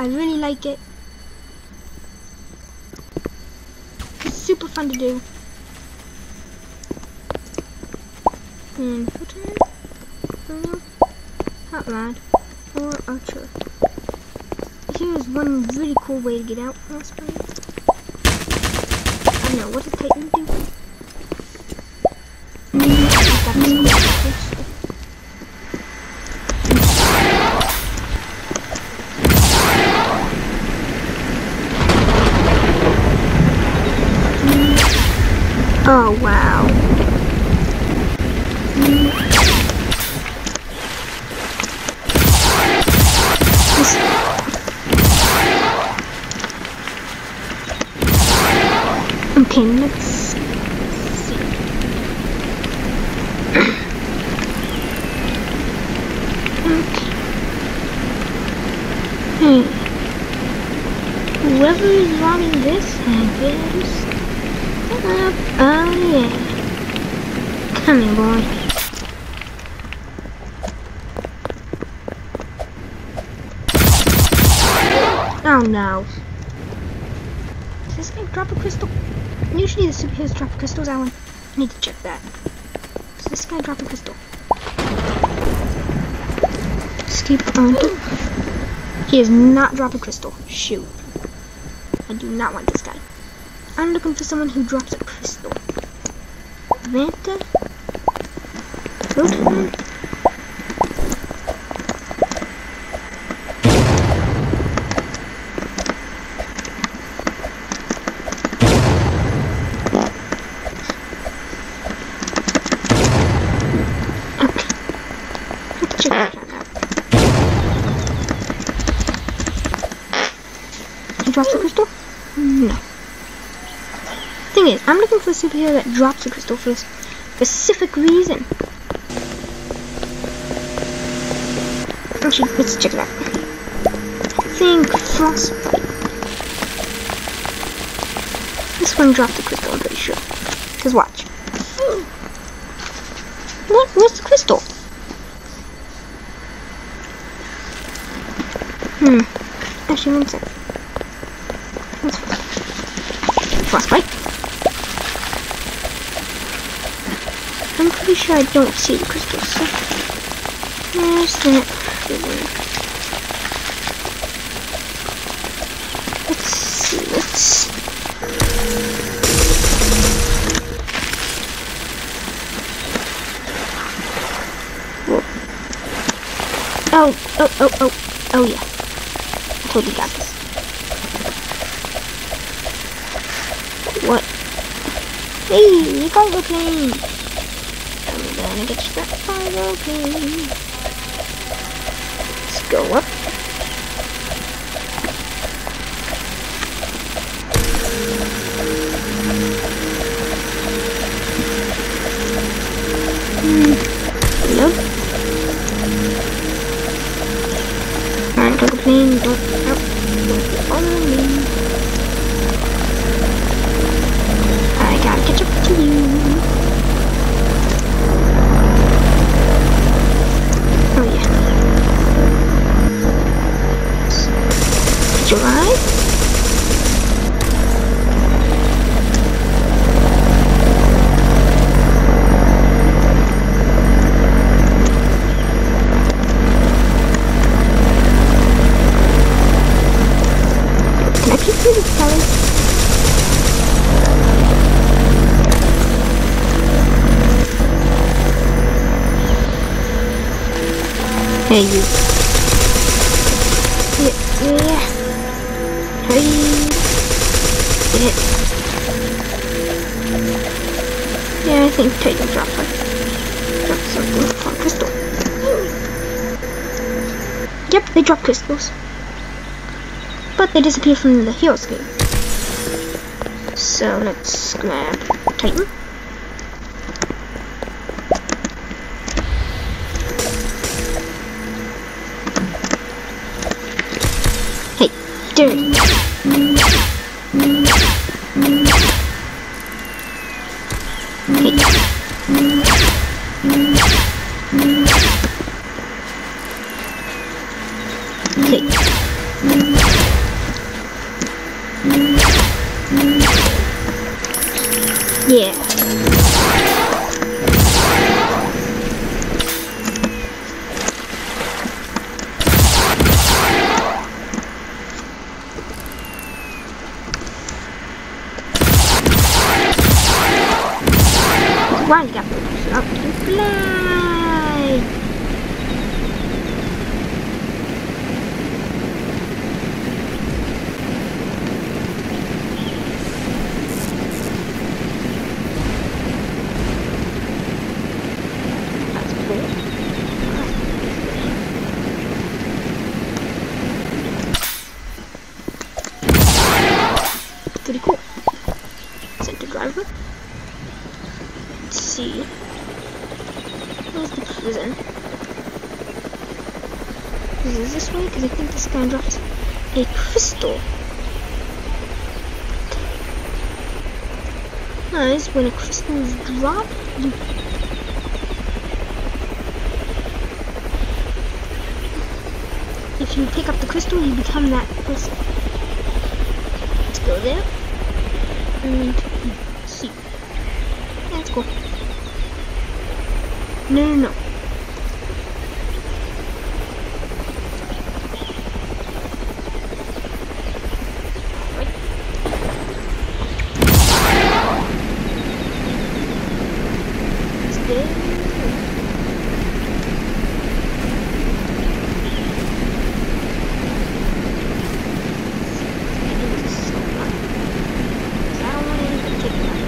I really like it. It's super fun to do. And filter, burner, hot rod, or archer. Here's one really cool way to get out from this place. I don't know, what does Titan do? Hmm, Oh wow. This- Okay, let's see. Okay. Hmm. Whoever is running this, I guess. Uh, oh yeah. Come here, boy. Oh no. Does this guy drop a crystal? Usually the superheroes drop crystals, Alan. I need to check that. Does this guy drop a crystal? On. He has not dropped a crystal. Shoot. I do not want this guy. I'm looking for someone who drops a crystal. Vanta? Okay. Let's check that out. He drops a crystal? No. Thing is, I'm superhero that drops the crystal for a specific reason. Actually, let's check it out. I think Frostbite. This one dropped the crystal, I'm pretty sure. Cause watch. What? Where's the crystal? Hmm. Actually, one sec. What's Frostbite? I'm pretty sure I don't see the crystals. So there's that. Let's see. Let's. Whoa. Oh, oh, oh, oh, oh yeah. I totally got this. What? Hey, you got plane! I'm gonna get plane. Let's go up. You. Yeah, yeah. Hey. It. Yeah, I think Titan dropped one. Dropped something from crystal. Yep, they drop crystals. But they disappear from the hero screen. So let's grab Titan. Dirty. If you pick up the crystal, you become that person. Let's go there. And see. That's cool. No, no, no. Right. Let's go. So much. 'Cause I don't want anything to take mine.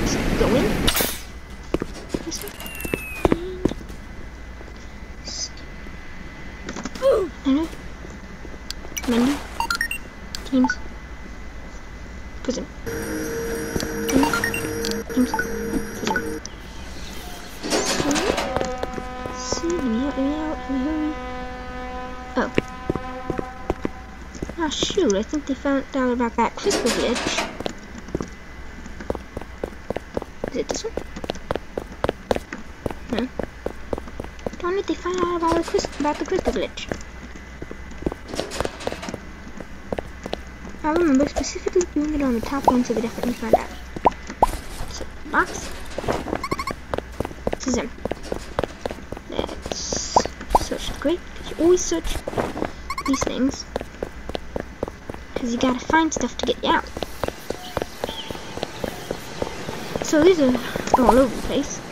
Let's go in. This way. And s- Menu. Menu. Teams. Prison. Menu. Teams. Prison. See, let me out, let me out, let me hurry. Oh. Ah, shoot, I think they found out about that crystal glitch. Is it this one? No. Darn it, they found out about the, crys- about the crystal glitch. I remember specifically doing it on the top one, so they definitely found out. So, box. This is him. Let's search the grate. You always search these things. Because you gotta find stuff to get you out. So these are all over the place.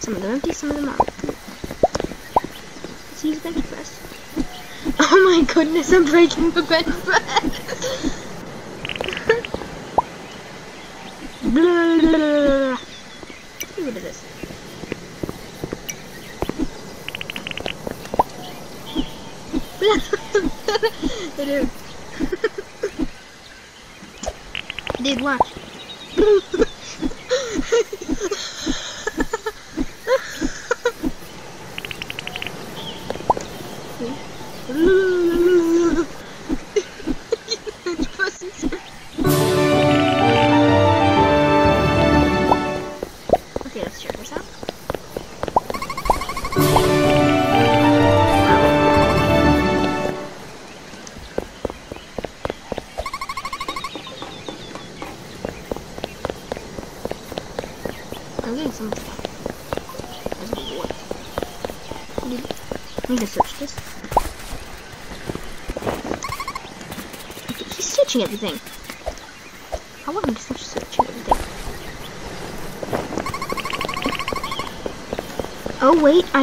Some of them empty, some of them aren't. Let's use bench press. Oh my goodness, I'm breaking the bench press. blah, blah, blah, blah. See what it is. It is. Dude, watch.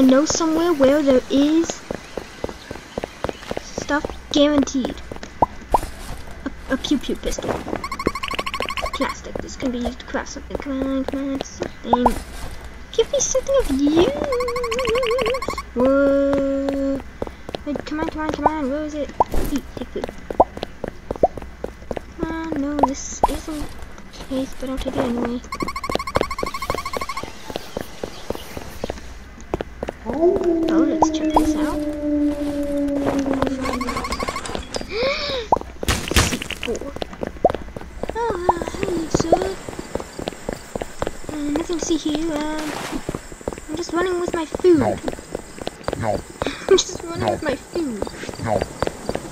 I know somewhere where there is stuff guaranteed. A, a pew pew pistol. Plastic. This can be used to craft something. Come on, come on, something. Give me something of use. Whoa. Wait, come on, come on, come on. Where is it? Eat, take food. Come on, no, this isn't the case, but I'll take it anyway. Oh, let's check this out. C4. Ah, hello, sir. Uh, see here. Um, I'm just running with my food. No. No. I'm just running No. with my food. No.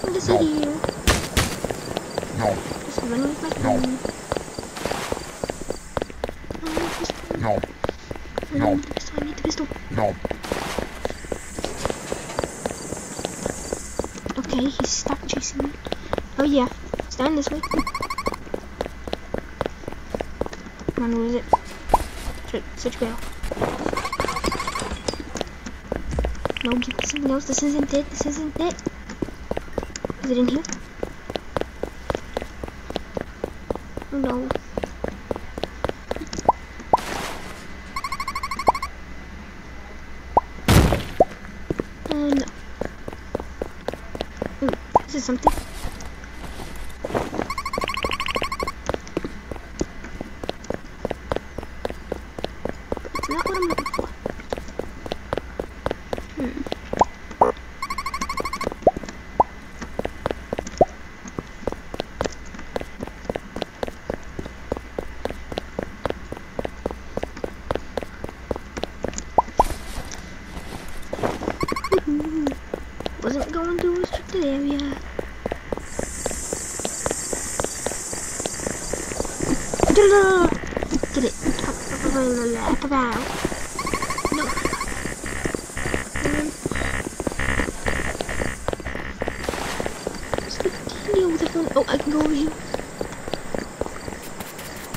What is No. here? No. Just running with my food. Oh, just running. No. I No. need the pistol. I need the pistol. No. Okay, he's stopped chasing me. Oh yeah, stand this way. Come on, is it? Switch, switch go. No, give me something else. This isn't it. This isn't it. Is it in here? No. Uh, no. Ooh, this is something. But it's not what I'm looking for. Hmm. Wasn't going to a restricted area. Get it. No. Um, just deal with the. Oh, I can go over here.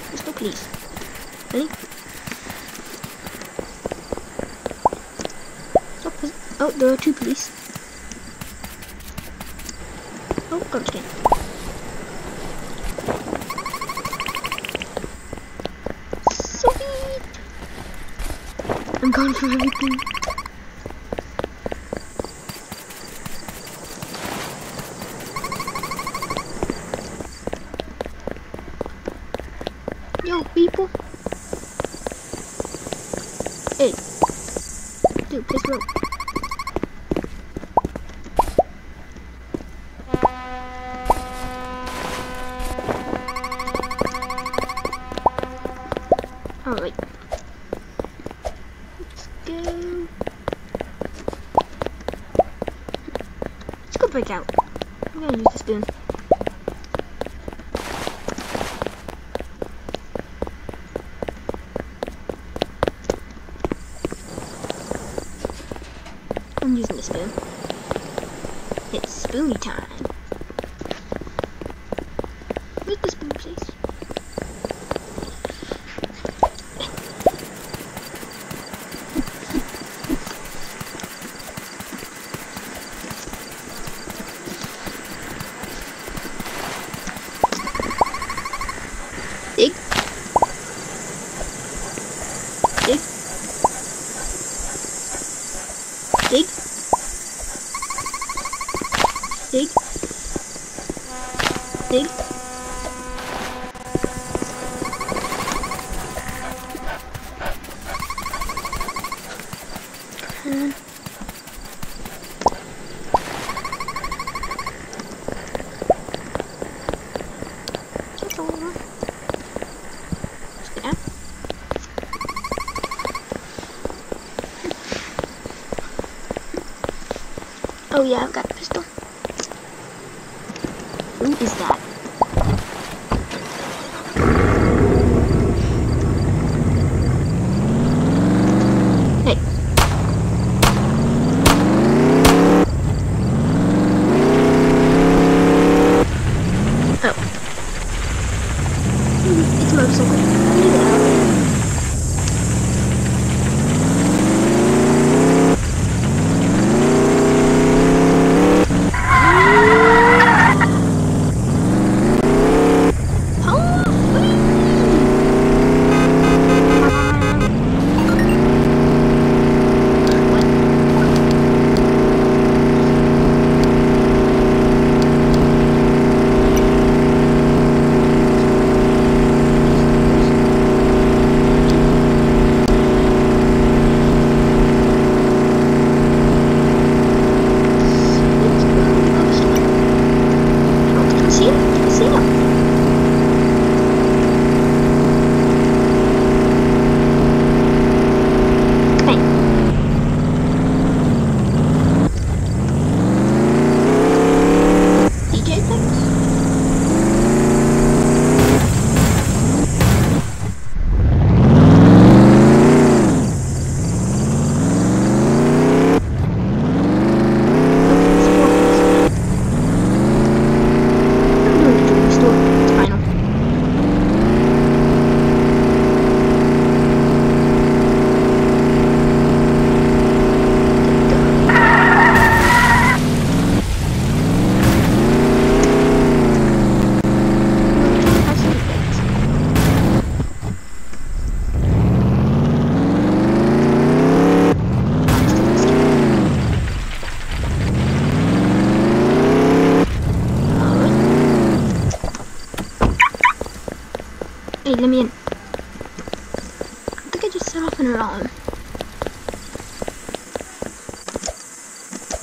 Let's go, please. Ready? Stop. Oh, there are two police. Oh, garbage can. Sweet. I'm going for everything. Yo, people. Hey. Dude, please look. Alright. Let's go. Let's go break out. I'm gonna use the spoon. I'm using the spoon. It's spoony time.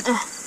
Ugh.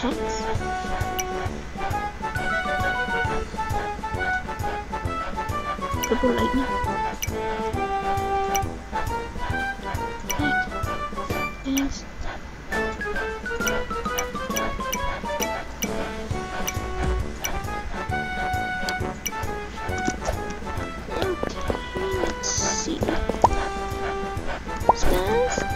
Thanks. Purple lightning. Okay, let's see. Stars?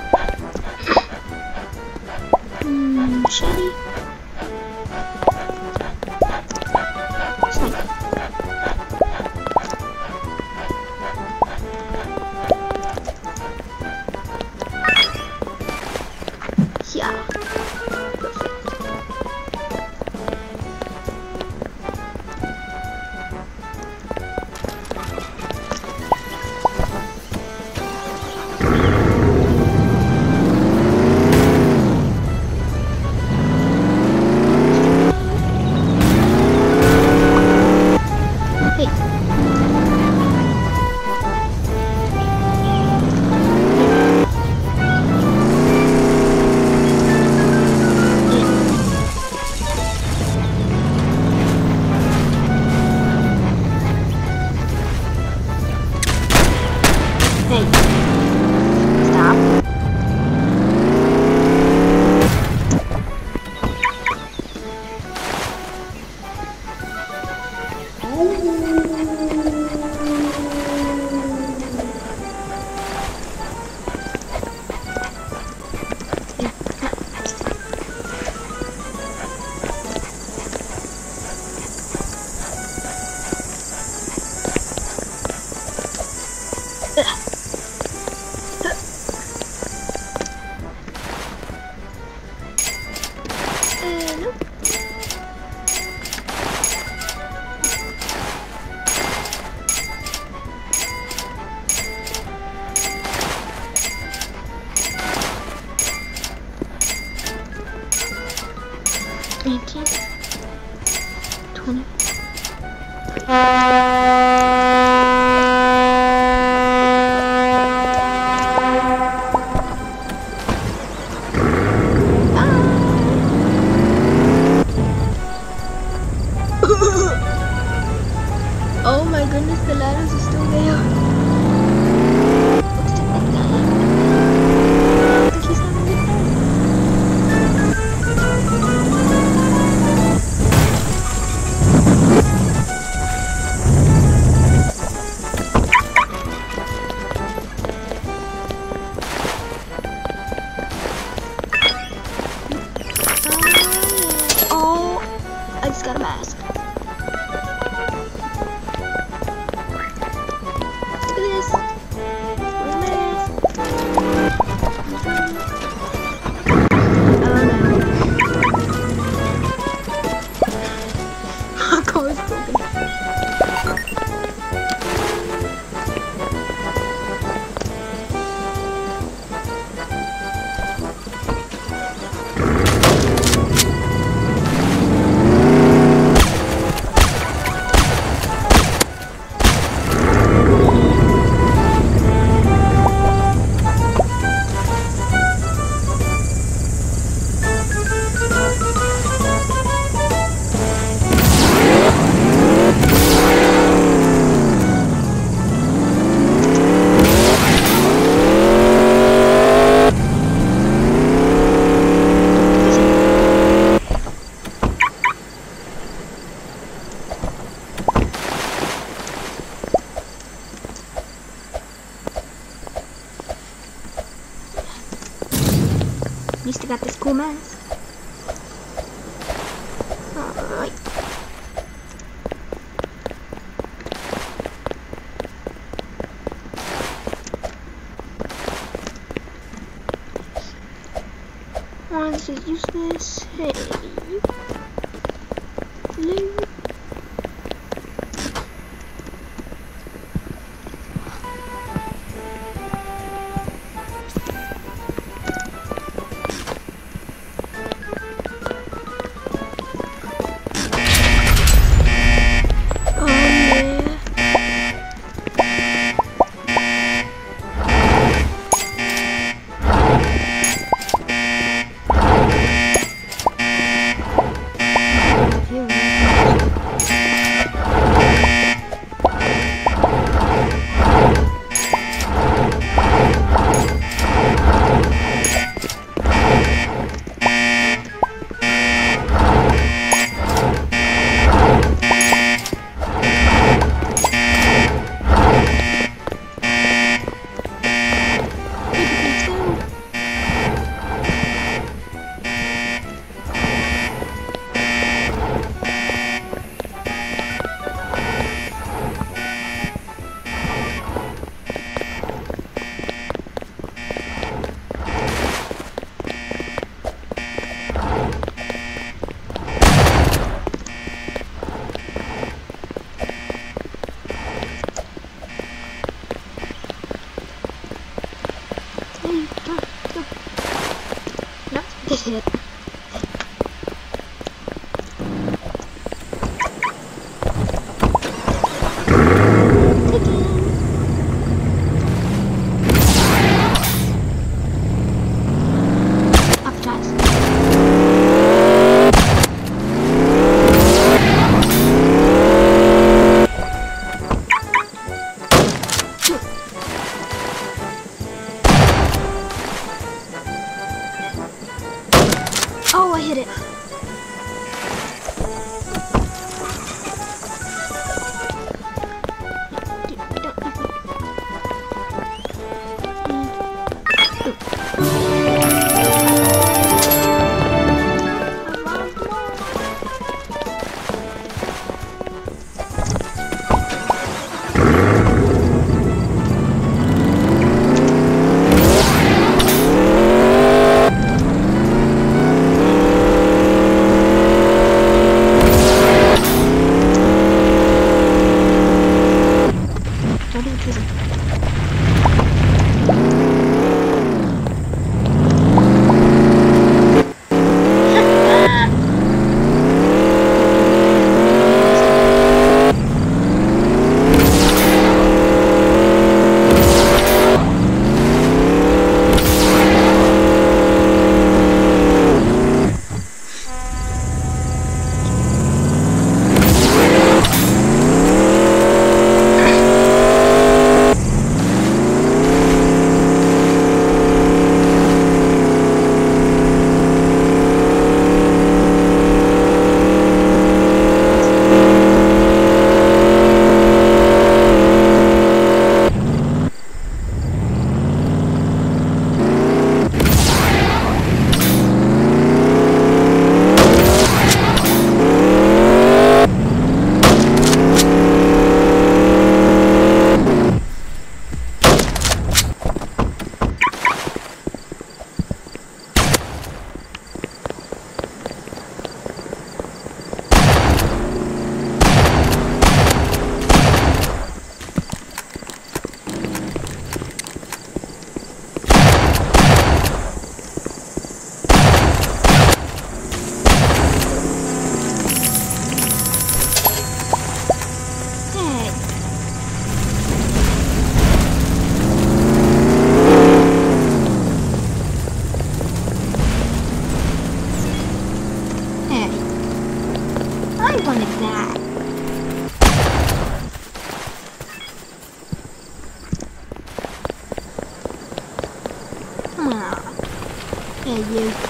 You.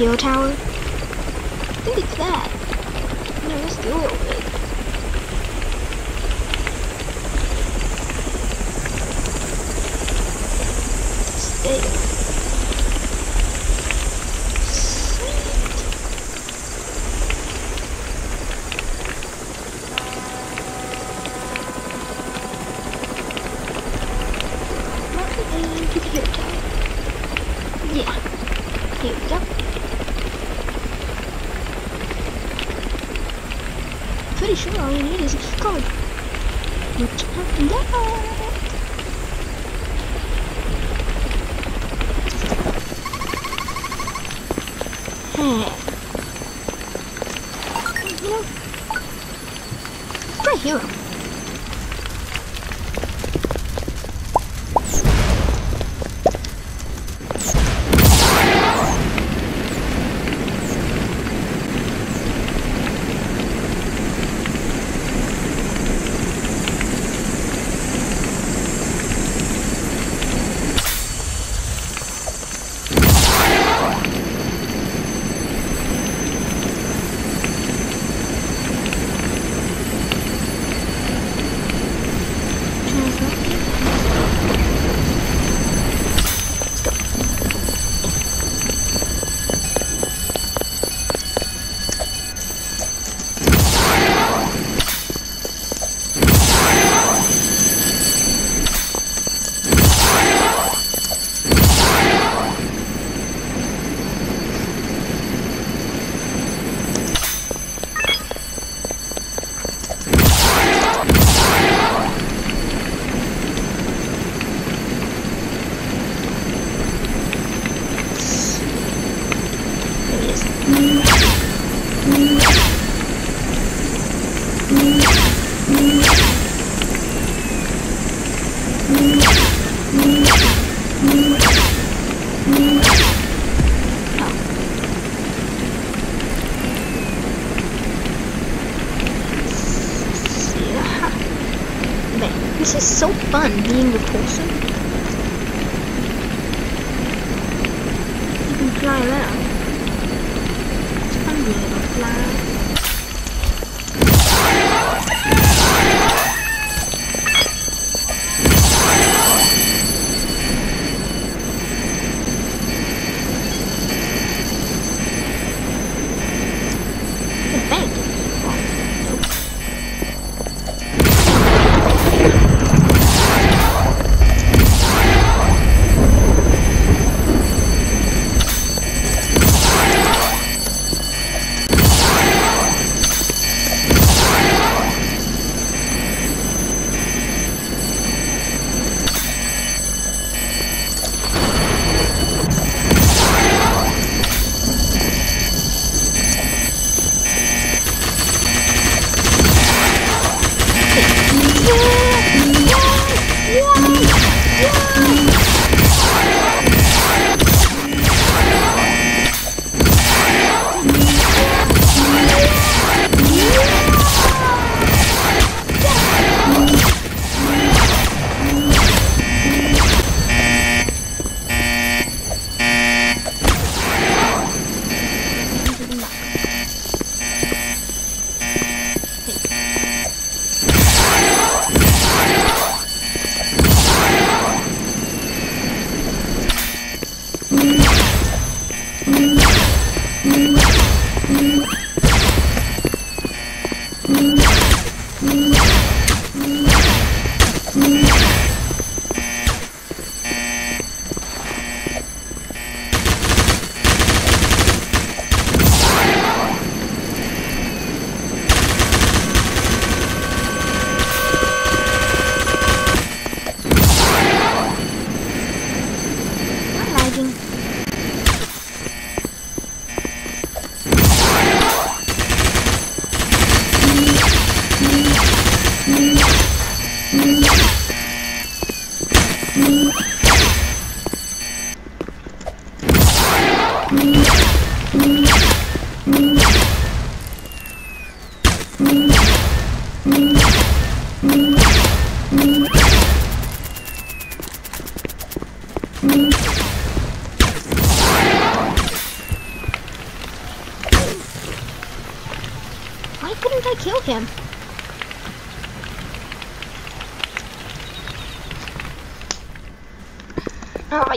Hero Tower? Being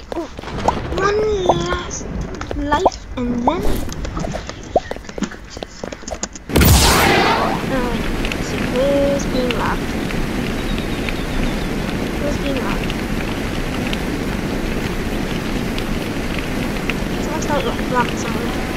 like oh, one last life and then uh, so where's being locked? Where's being locked? So not not locked somewhere.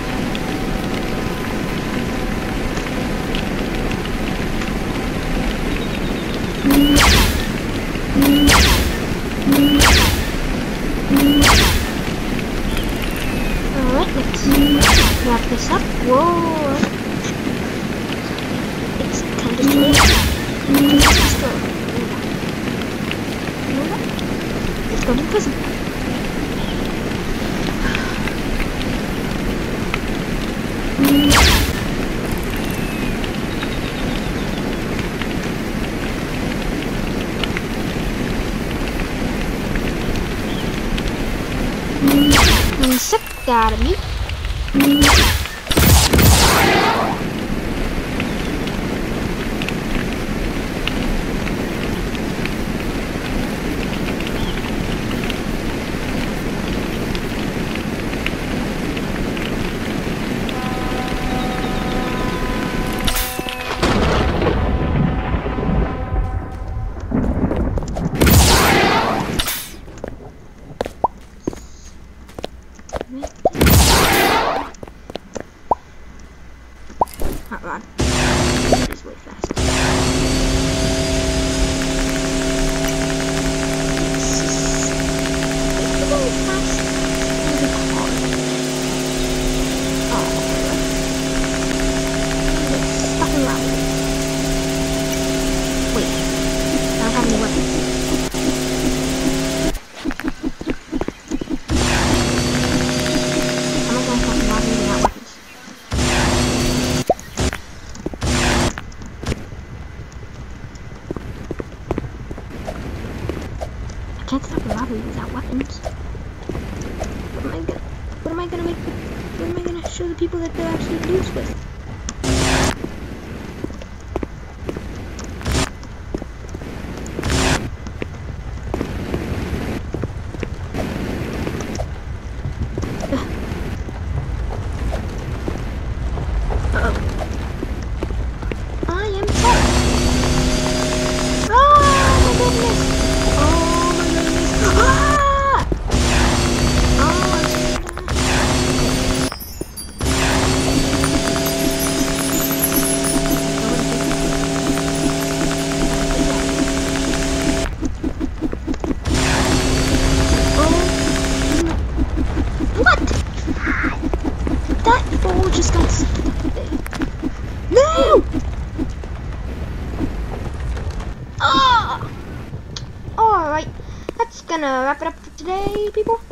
gonna wrap it up for today, people.